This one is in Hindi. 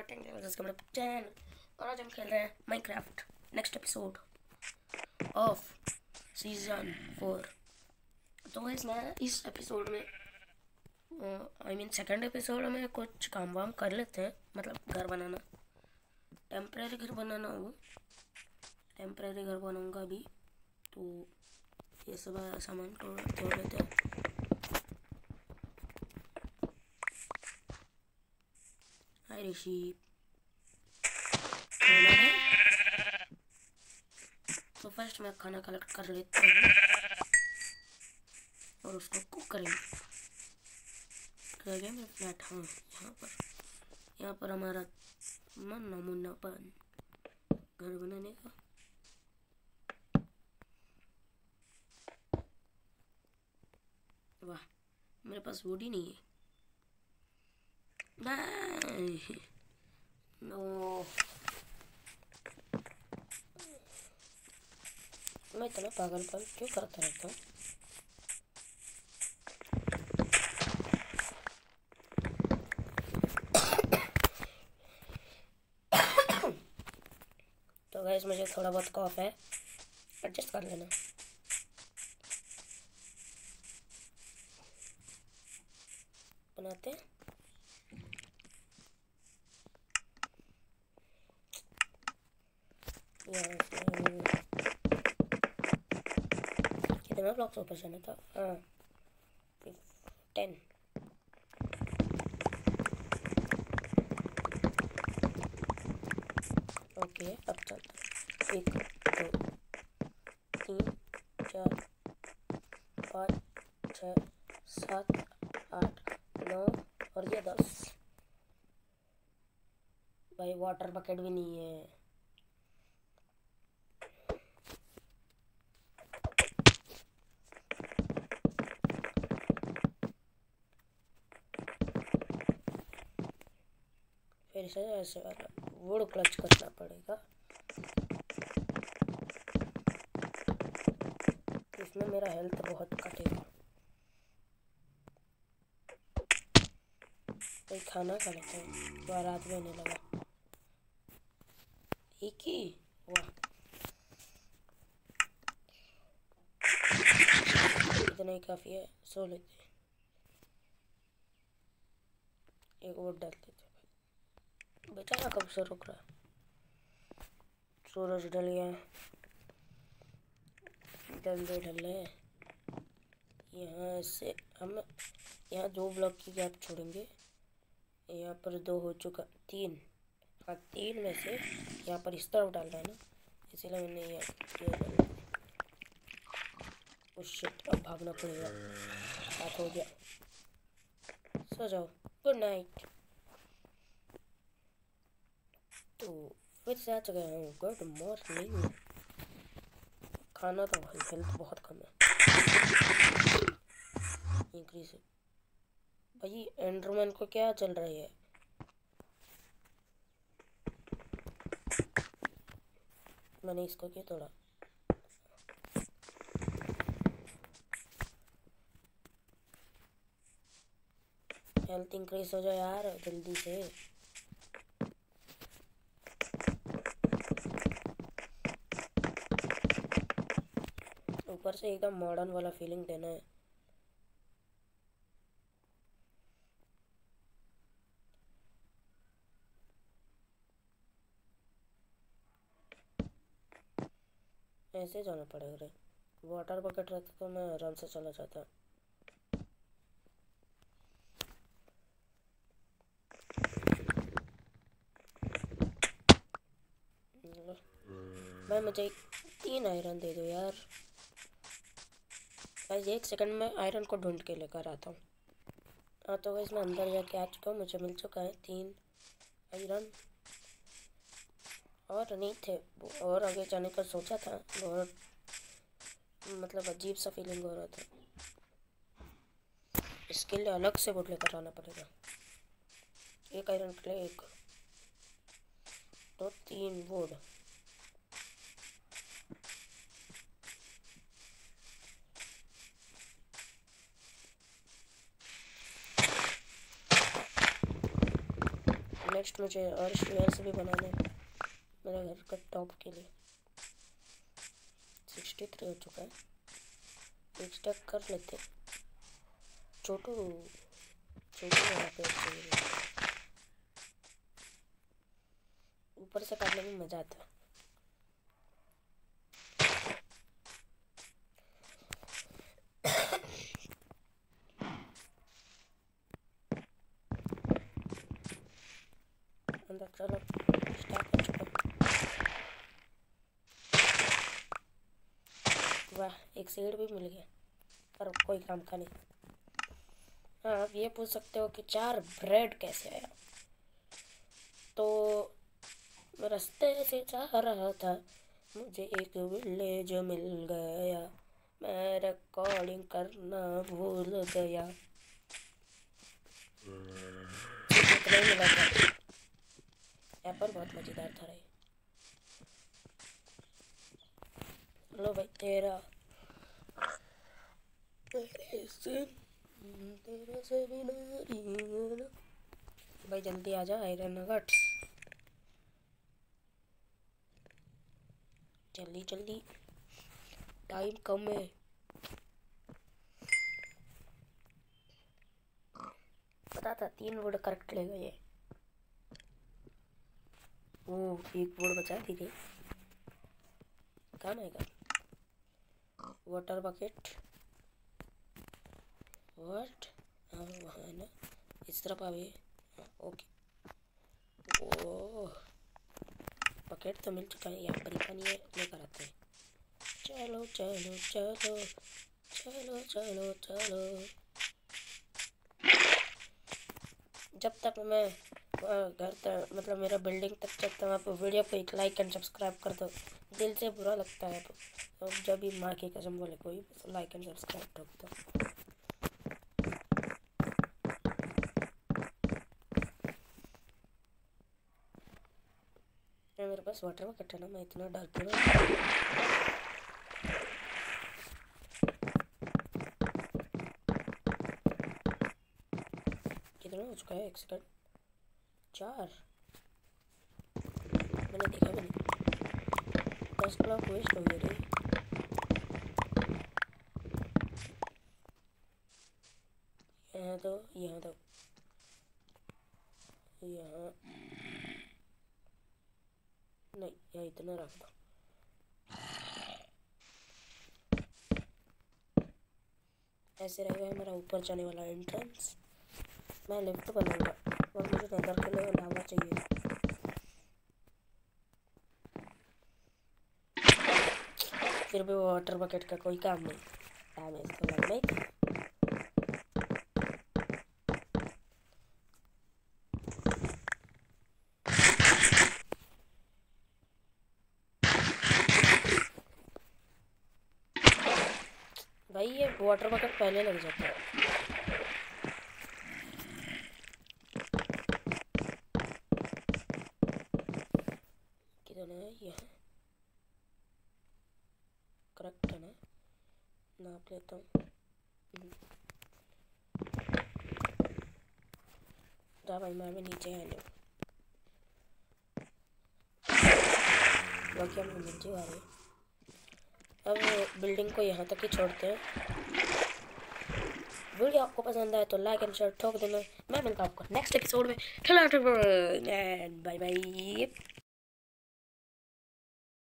और आज हम खेल रहे हैं Minecraft next episode of season four तो इसमें इस एपिसोड में आई मीन सेकंड एपिसोड में कुछ काम वाम कर लेते हैं। मतलब घर बनाना। टेम्प्रेरी घर बनाना हो टेम्प्रेरी घर बनाऊँगा अभी। तो ये सब सामान तोड़ तोड़ लेते हैं। है। तो फ़र्स्ट मैं खाना कलेक्ट कर लेता हूँ और उसको कुक करेंगे। मेरा फ्लैट हाँ? यहाँ पर यहाँ पर हमारा मन नमूनापन घर बनाने का। वाह, मेरे पास वुड ही नहीं है। नो मैं इतना पागलपन क्यों करता रहता हूँ? तो गैस मुझे थोड़ा बहुत कॉफ है। एडजस्ट कर लेना। बनाते हैं। कितना ब्लॉक्स ऊपर जाना था हाँ टेन ओके अब चलते एक दो तीन चार पाँच छः सात आठ नौ और ये दस। भाई वाटर बकेट भी नहीं है। फिर से ऐसे वाला वुड क्लच करना पड़ेगा। इसमें मेरा हेल्थ बहुत कटेगा कोई खाना खा लेते हैं तो रात में नहीं लगा। एक ही? वाह। इतना ही काफ़ी है, सो लेते एक वोट डाल देते बेचारा कब से रुक रहा है? सूरज ढल गया जल्दी ढल यहाँ से हम, यहाँ दो ब्लॉक की गैप छोड़ेंगे। यहाँ पर दो हो चुका, तीन। हाँ तीन में से यहाँ पर इस तरफ़ रहा है ना। इसीलिए मैंने ये किया उस अब भागना पड़ेगा। हो गया। सो जाओ। गुड नाइट तो फिर से आ चुका हूँ गुड मॉर्निंग खाना तो भाई हेल्थ बहुत कम है। इंक्रीज भाई एंड्रोमैन को क्या चल रही है मैंने इसको क्या तोड़ा? हेल्थ इंक्रीज हो जाए यार, जल्दी से। ऊपर से एकदम मॉडर्न वाला फीलिंग देना है। ऐसे जाना पड़ेगा वाटर बकेट रहता तो मैं आराम से चला जाता। भाई मुझे तीन आयरन दे दो यार। भाई एक सेकंड में आयरन को ढूंढ के लेकर आता हूँ। हाँ तो भाई इसमें अंदर जाके आ चुका हूँ, मुझे मिल चुका है तीन आयरन और नहीं थे और आगे जाने का सोचा था बहुत मतलब अजीब सा फीलिंग हो रहा था। इसके लिए अलग से वुड लेकर आना पड़ेगा। एक आयरन के लिए एक तो तीन वुड नेक्स्ट मुझे और स्टेयर्स भी बनाने मेरे घर का टॉप के लिए। सिक्सटी थ्री हो चुका है। एक स्टेप कर लेते। छोटू छोटू यहाँ पे ऊपर से काटने में मज़ा आता है। अंदर चलो स्टार्ट वाह एक सीड भी मिल गया पर कोई काम का नहीं हाँ आप ये पूछ सकते हो कि चार ब्रेड कैसे आया तो रास्ते से जा रहा था मुझे एक विलेज मिल गया मैं रिकॉर्डिंग करना भूल गया नहीं मिला था एप्पल बहुत मज़ेदार था रे। लो भाई, तेरा। तेरे से भाई, जल्दी आ जा आयरन नगट्स जल्दी जल्दी। टाइम कम है। पता था, तीन वर्ड करेक्ट लेगा ये। ओ एक बोर्ड बचा धीरे। कहाँ आएगा वाटर बकेट वाट हाँ वहाँ है ना। इस तरफ़ आवे ओके ओ बकेट तो मिल चुका है। यहाँ पर पानी है, लेकर आते हैं। चलो चलो चलो चलो चलो चलो। जब तक मैं घर तक मतलब मेरा बिल्डिंग तक चलता तक आप वीडियो को एक लाइक एंड सब्सक्राइब कर दो। दिल से बुरा लगता है तो जब भी माँ की कसम बोले कोई लाइक एंड सब्सक्राइब ठोक दो। मेरे पास वाटर बकेट है ना, मैं इतना डरती हूँ। कितना हो चुका है? एक सेकंड चार। मैंने देखा नहीं। दस ब्लॉक वेस्ट हो गए रे। यहाँ तो यहाँ तो। यहाँ। नहीं, यहाँ इतना रख दो। ऐसे रहेगा हमारा ऊपर जाने वाला एंट्रेंस मैं लिफ्ट बनाऊँगा। और मुझे नगर के लिए लावा चाहिए। फिर भी वाटर बकेट का कोई काम नहीं। लगना ही था भाई, ये वाटर बकेट पहले लग जाता है। किधर है ये करेक्ट है ना नाप लेता हूँ भाई मैं भी नीचे आ जाऊँ बाकी हम नीचे आ रहे अब बिल्डिंग को यहाँ तक ही छोड़ते हैं वीडियो आपको पसंद आए तो लाइक एंड शेयर ठोक देना मैं मिलता हूँ आपको नेक्स्ट एपिसोड में बाय बाय